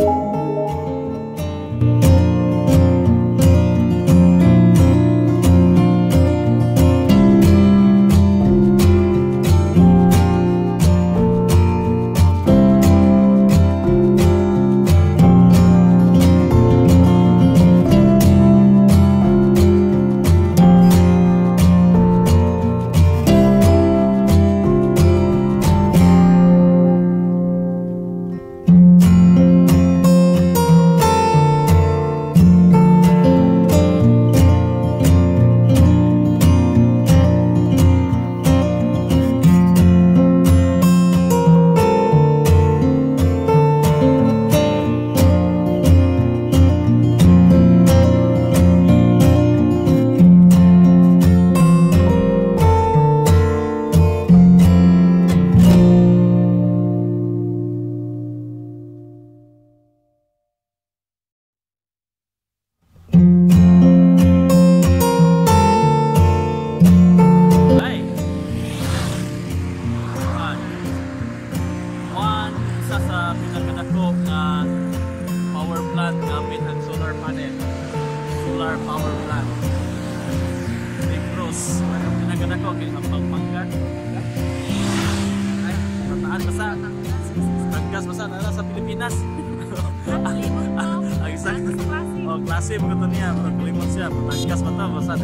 Ay. Power plant. Big Bros. Ang pinakadako kay ang pagpangkat. Ay, tataan basa. Tanggas basa na sa Pilipinas. ang isang oh, klase mo ito niya, siya. Basa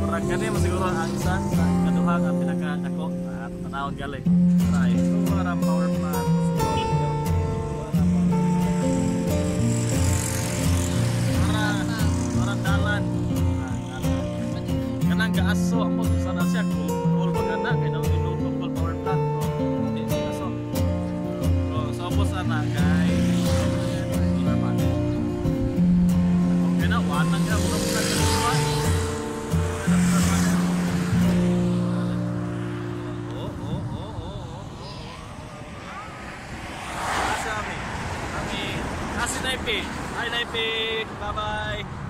murag gani mo siguro ang isa sa kaduha nga pinakadako at tanawon gali. Try. Para power plant. Gaaso amo sana siya kung iluto kung power plant. So, Hindi siya aso. So, so po sana solar panel. Okay na. Oh, oh, oh, oh, oh, oh. Hi Naipi. Bye-bye.